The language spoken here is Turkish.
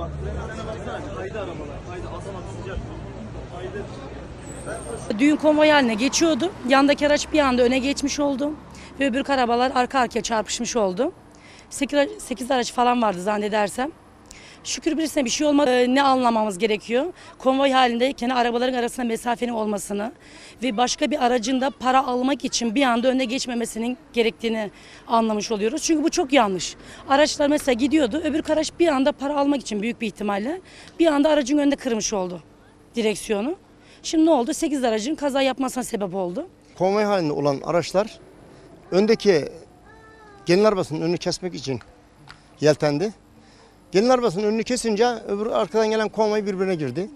Bak frenlerine baksana. Düğün konvoyu haline geçiyordu. Yandaki araç bir anda öne geçmiş oldu. Ve öbür arabalar arka arkaya çarpışmış oldu. 8, araç falan vardı zannedersem. Şükür birisine bir şey olmadı. Ee, Ne anlamamız gerekiyor? Konvoy halindeyken arabaların arasında mesafenin olmasını ve başka bir aracın da para almak için bir anda önüne geçmemesinin gerektiğini anlamış oluyoruz. Çünkü bu çok yanlış. Araçlar mesela gidiyordu. Öbür araç bir anda para almak için büyük bir ihtimalle bir anda aracın önünde kırmış oldu direksiyonu. Şimdi ne oldu? 8 aracın kaza yapmasına sebep oldu. konvoy halinde olan araçlar öndeki gelin arabasının önünü kesmek için yeltendi. Gelin arabasının önünü kesince öbür arkadan gelen konvoy birbirine girdi.